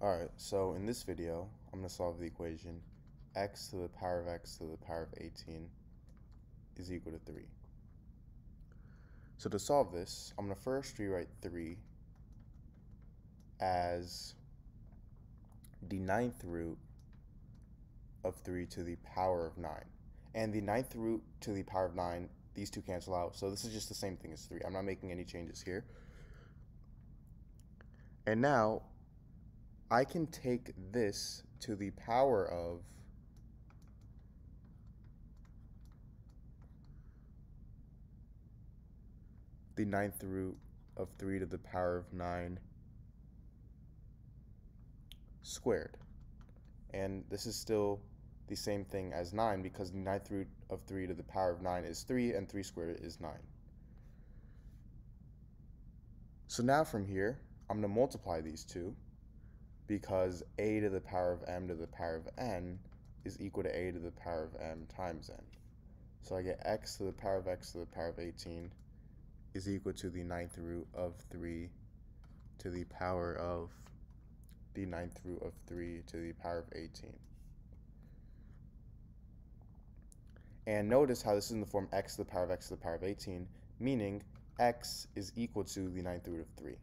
Alright, so in this video, I'm going to solve the equation x to the power of x to the power of 18 is equal to 3. So to solve this, I'm going to first rewrite 3 as the ninth root of 3 to the power of 9. And the ninth root to the power of 9, these two cancel out. So this is just the same thing as 3. I'm not making any changes here. And now I can take this to the power of the ninth root of 3 to the power of 9 squared. And this is still the same thing as 9 because the ninth root of 3 to the power of 9 is 3 and 3 squared is 9. So now from here, I'm going to multiply these two because a to the power of m to the power of n is equal to a to the power of m times n. So I get x to the power of x to the power of 18 is equal to the ninth root of 3 to the power of the ninth root of 3 to the power of 18. And notice how this is in the form x to the power of x to the power of 18, meaning x is equal to the ninth root of 3.